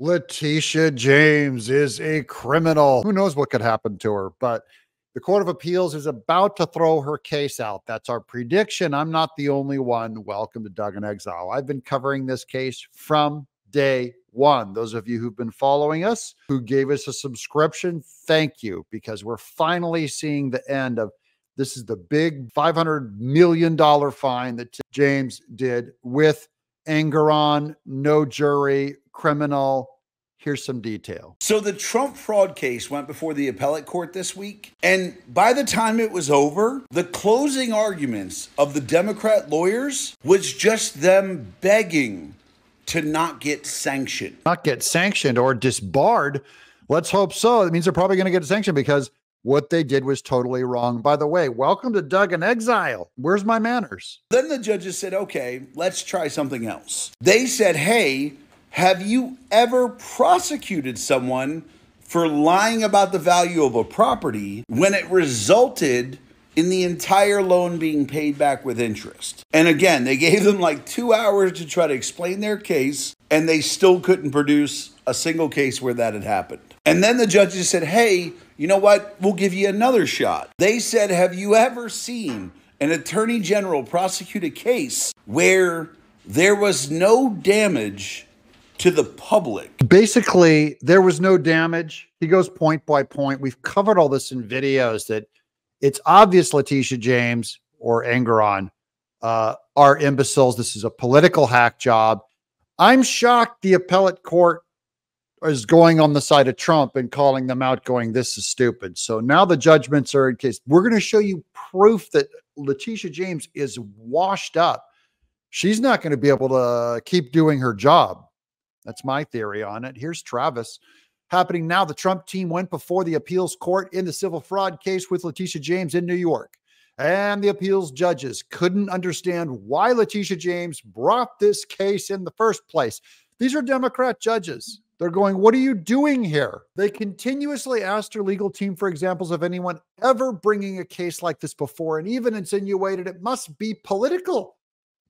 Letitia James is a criminal. Who knows what could happen to her? But the Court of Appeals is about to throw her case out. That's our prediction. I'm not the only one. Welcome to Doug in Exile. I've been covering this case from day one. Those of you who've been following us, who gave us a subscription, thank you, because we're finally seeing the end of this is the big $500 million fine that James did with Engoron, no jury, criminal. Here's some detail. So the Trump fraud case went before the appellate court this week. And by the time it was over, the closing arguments of the Democrat lawyers was just them begging to not get sanctioned. Not get sanctioned or disbarred. Let's hope so. It means they're probably going to get sanctioned because what they did was totally wrong. By the way, welcome to Doug in Exile. Where's my manners? Then the judges said, okay, let's try something else. They said, hey, have you ever prosecuted someone for lying about the value of a property when it resulted in the entire loan being paid back with interest? And again, they gave them like two hours to try to explain their case, and they still couldn't produce a single case where that had happened. And then the judges said, hey, you know what? We'll give you another shot. They said, have you ever seen an attorney general prosecute a case where there was no damage to the public. Basically, there was no damage. He goes point by point. We've covered all this in videos that it's obvious Letitia James or Engoron uh, are imbeciles. This is a political hack job. I'm shocked the appellate court is going on the side of Trump and calling them out, going, This is stupid. So now the judgments are in case. We're going to show you proof that Letitia James is washed up. She's not going to be able to keep doing her job. That's my theory on it. Here's Travis. Happening now, the Trump team went before the appeals court in the civil fraud case with Letitia James in New York. And the appeals judges couldn't understand why Letitia James brought this case in the first place. These are Democrat judges. They're going, What are you doing here? They continuously asked her legal team for examples of anyone ever bringing a case like this before and even insinuated it must be political.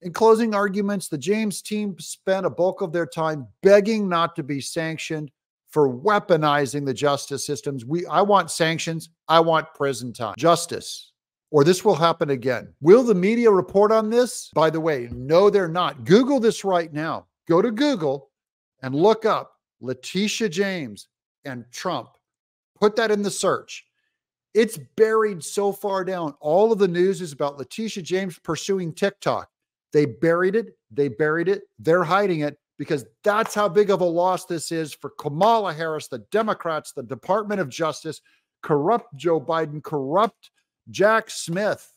In closing arguments, the James team spent a bulk of their time begging not to be sanctioned for weaponizing the justice systems. We I want sanctions, I want prison time. Justice. Or this will happen again. Will the media report on this? By the way, no, they're not. Google this right now. Go to Google and look up Letitia James and Trump. Put that in the search. It's buried so far down. All of the news is about Letitia James pursuing TikTok. They buried it. They buried it. They're hiding it because that's how big of a loss this is for Kamala Harris, the Democrats, the Department of Justice, corrupt Joe Biden, corrupt Jack Smith,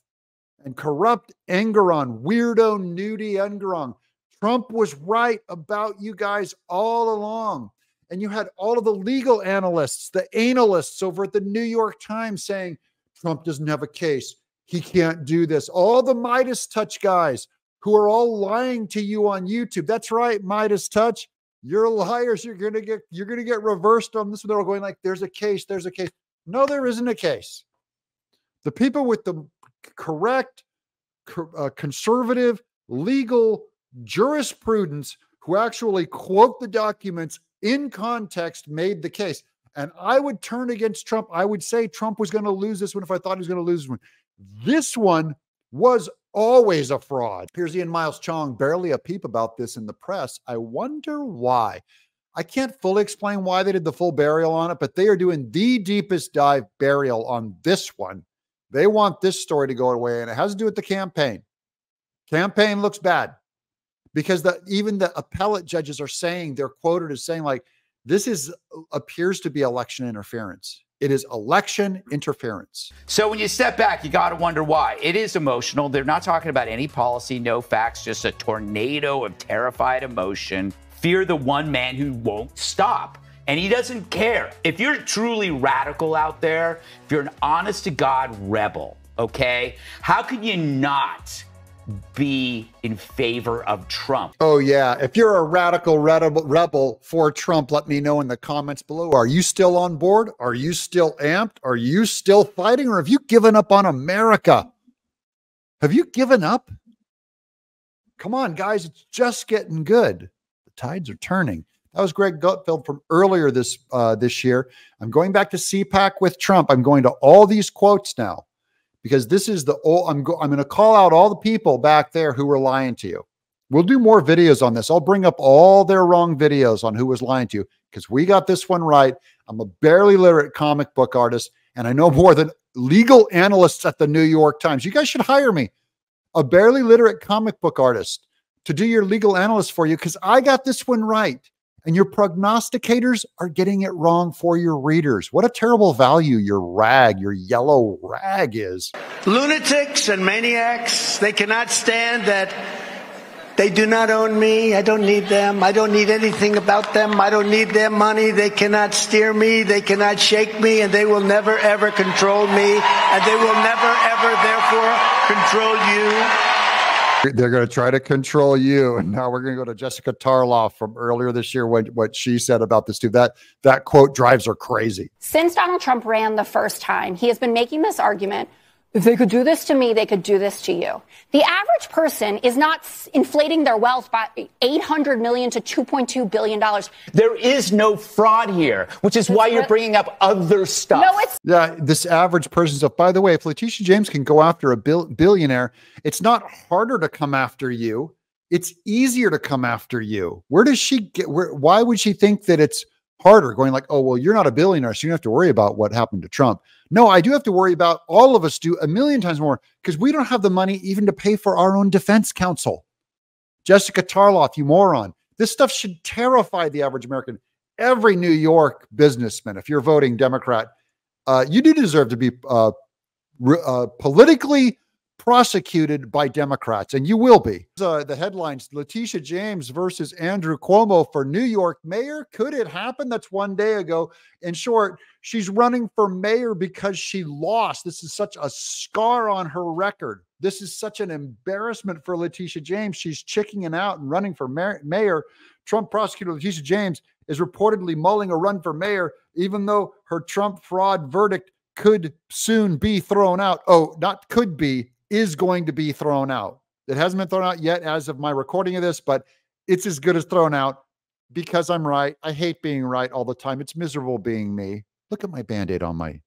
and corrupt Engoron, weirdo, nudie Engoron. Trump was right about you guys all along. And you had all of the legal analysts, the analysts over at the New York Times saying Trump doesn't have a case. He can't do this. All the Midas touch guys who are all lying to you on YouTube. That's right, Midas Touch. You're liars. You're gonna get you're gonna get reversed on this. One. They're all going like, "There's a case. There's a case." No, there isn't a case. The people with the correct, uh, conservative, legal jurisprudence who actually quote the documents in context made the case. And I would turn against Trump. I would say Trump was going to lose this one if I thought he was going to lose this one. This one was always a fraud. Here's and Miles Cheong barely a peep about this in the press. I wonder why. I can't fully explain why they did the full burial on it, but they are doing the deepest dive burial on this one. They want this story to go away, and it has to do with the campaign. Campaign looks bad because the even the appellate judges are saying they're quoted as saying like this is uh, appears to be election interference. It is election interference. So when you step back, you got to wonder why. It is emotional. They're not talking about any policy, no facts, just a tornado of terrified emotion. Fear the one man who won't stop. And he doesn't care. If you're truly radical out there, if you're an honest to God rebel, okay, how can you not be in favor of Trump. Oh, yeah. If you're a radical rebel, for Trump, let me know in the comments below. Are you still on board? Are you still amped? Are you still fighting? Or have you given up on America? Have you given up? Come on, guys. It's just getting good. The tides are turning. That was Greg Gutfeld from earlier this uh, this year. I'm going back to CPAC with Trump. I'm going to all these quotes now because this is the old. I'm go, I'm going to call out all the people back there who were lying to you. We'll do more videos on this. I'll bring up all their wrong videos on who was lying to you because we got this one right. I'm a barely literate comic book artist, and I know more than legal analysts at the New York Times. You guys should hire me, a barely literate comic book artist, to do your legal analyst for you because I got this one right and your prognosticators are getting it wrong for your readers. What a terrible value your rag, your yellow rag is. Lunatics and maniacs, they cannot stand that they do not own me. I don't need them. I don't need anything about them. I don't need their money. They cannot steer me. They cannot shake me, and they will never ever control me, and they will never ever therefore control you. They're going to try to control you. And now we're going to go to Jessica Tarloff from earlier this year, what, what she said about this too. That that quote drives her crazy. Since Donald Trump ran the first time, he has been making this argument if they could do this to me, they could do this to you. The average person is not inflating their wealth by 800 million to 2.2 billion dollars. There is no fraud here, which is why you're bringing up other stuff. No, it's yeah. This average person stuff. By the way, if Letitia James can go after a bil- billionaire, it's not harder to come after you. It's easier to come after you. Where does she get? Where? Why would she think that it's harder? Going like, oh well, you're not a billionaire, so you don't have to worry about what happened to Trump. No, I do have to worry about all of us do a million times more because we don't have the money even to pay for our own defense counsel. Jessica Tarloff, you moron. This stuff should terrify the average American. Every New York businessman, if you're voting Democrat, uh, you do deserve to be uh, uh, politically prosecuted by Democrats, and you will be. Uh, the headlines Letitia James versus Andrew Cuomo for New York mayor. Could it happen? That's one day ago. In short, she's running for mayor because she lost. This is such a scar on her record. This is such an embarrassment for Letitia James. She's chickening out and running for mayor. Trump prosecutor Letitia James is reportedly mulling a run for mayor, even though her Trump fraud verdict could soon be thrown out. Oh, not could be, is going to be thrown out. It hasn't been thrown out yet as of my recording of this, but it's as good as thrown out because I'm right. I hate being right all the time. It's miserable being me. Look at my band-aid on my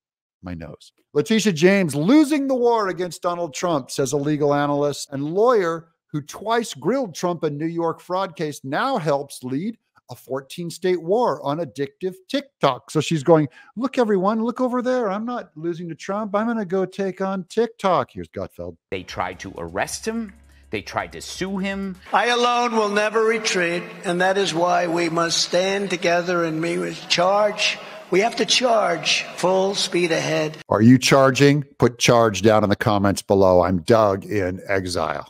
my nose. Letitia James losing the war against Donald Trump, says a legal analyst and lawyer who twice grilled Trump in New York fraud case, now helps lead a 14 state war on addictive TikTok. So she's going, Look, everyone, look over there. I'm not losing to Trump. I'm going to go take on TikTok. Here's Gutfeld. They tried to arrest him. They tried to sue him. I alone will never retreat, and that is why we must stand together and we charge. We have to charge full speed ahead. Are you charging? Put charge down in the comments below. I'm Doug in exile.